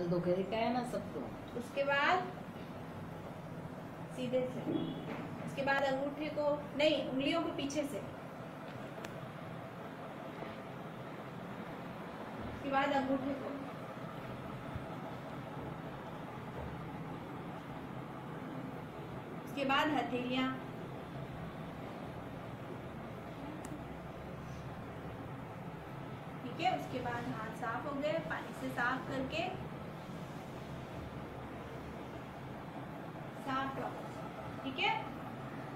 कल दोपहर का है ना सब तो। उसके बाद सीधे से। उसके बाद अंगूठे को, नहीं, उंगलियों को पीछे से। उसके बाद अंगूठे को। उसके बाद हथेलिया। ठीक है, उसके बाद हाथ साफ़ हो गए, पानी से साफ़ करके साफ़ रखो ठीक है?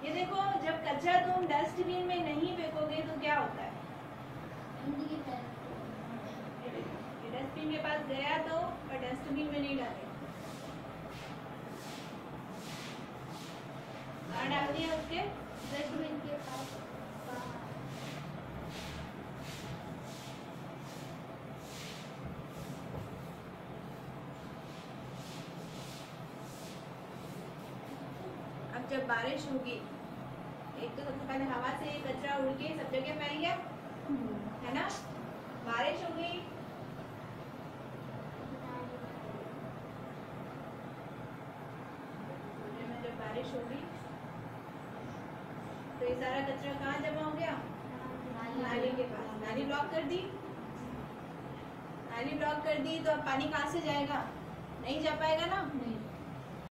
ये देखो जब कचरा तुम डस्टबिन में नहीं फेंकोगे तो क्या होता है? डस्टबिन के पास गया तो और डस्टबिन में नहीं डाले। डाल दिया उसके? डस्टबिन के अब जब बारिश होगी, एक तो सबसे पहले हवा से कचरा उड़ के सब जगह फैल गया, है ना? बारिश बारिश होगी तो ये सारा कचरा कहाँ जमा हो गया? नाली के पास। नाली ब्लॉक कर दी। नाली ब्लॉक कर दी तो अब पानी कहाँ से जाएगा? नहीं जा पाएगा ना?